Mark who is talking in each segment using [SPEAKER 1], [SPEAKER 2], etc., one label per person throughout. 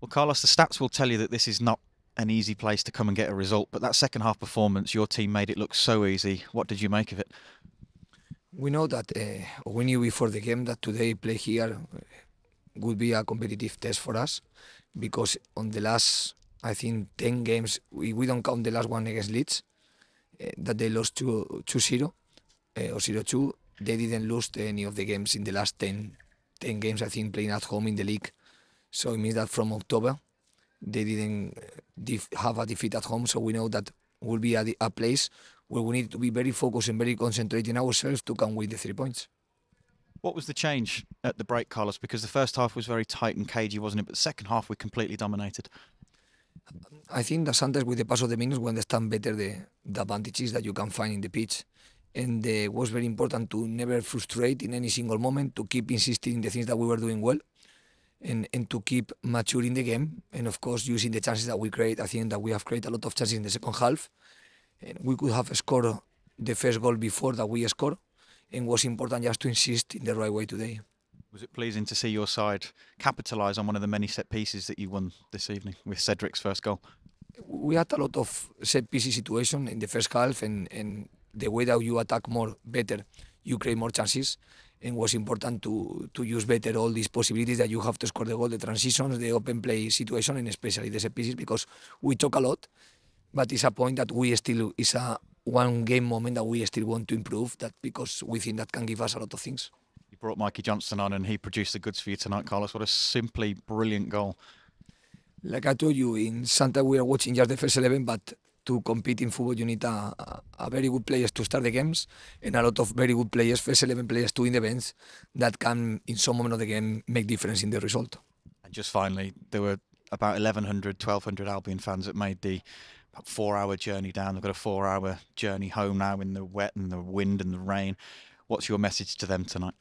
[SPEAKER 1] Well, Carlos, the stats will tell you that this is not an easy place to come and get a result, but that second half performance, your team made it look so easy. What did you make of it?
[SPEAKER 2] We know that uh, we knew before the game that today play here uh, would be a competitive test for us because on the last, I think, 10 games, we, we don't count the last one against Leeds, uh, that they lost 2 0 uh, or 0 2. They didn't lose any of the games in the last 10, 10 games, I think, playing at home in the league. So it means that from October, they didn't def- have a defeat at home. So we know that will be a, a place where we need to be very focused and very concentrated in ourselves to come with the three points.
[SPEAKER 1] What was the change at the break, Carlos? Because the first half was very tight and cagey, wasn't it? But the second half we completely dominated.
[SPEAKER 2] I think that sometimes with the pass of the minutes, we understand better the, the advantages that you can find in the pitch. And uh, it was very important to never frustrate in any single moment, to keep insisting in the things that we were doing well, and, and to keep maturing the game. And of course, using the chances that we create. I think that we have created a lot of chances in the second half. And we could have scored the first goal before that we scored. And it was important just to insist in the right way today.
[SPEAKER 1] Was it pleasing to see your side capitalise on one of the many set pieces that you won this evening with Cedric's first goal?
[SPEAKER 2] We had a lot of set pieces situation in the first half, and, and the way that you attack more better, you create more chances. And it was important to, to use better all these possibilities that you have to score the goal, the transitions, the open play situation, and especially the set pieces, because we talk a lot, but it's a point that we still is a one game moment that we still want to improve. That because we think that can give us a lot of things.
[SPEAKER 1] You brought Mikey Johnston on, and he produced the goods for you tonight, Carlos. What a simply brilliant goal!
[SPEAKER 2] Like I told you, in Santa we are watching just the first eleven, but to compete in football you need a, a, very good players to start the games and a lot of very good players, first 11 players to in the bench that can in some moment of the game make difference in the result.
[SPEAKER 1] And just finally, there were about 1100, 1200 Albion fans that made the four hour journey down. They've got a four hour journey home now in the wet and the wind and the rain. What's your message to them tonight?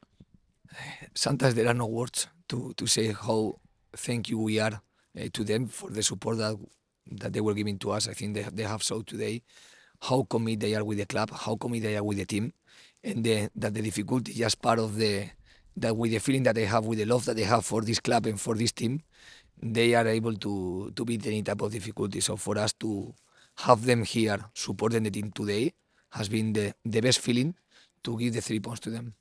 [SPEAKER 2] Sometimes there are no words to, to say how thank you we are uh, to them for the support that that they were giving to us. I think they, they have showed today how committed they are with the club, how committed they are with the team, and the, that the difficulty is just part of the that with the feeling that they have, with the love that they have for this club and for this team, they are able to to beat any type of difficulty. So for us to have them here supporting the team today has been the, the best feeling to give the three points to them.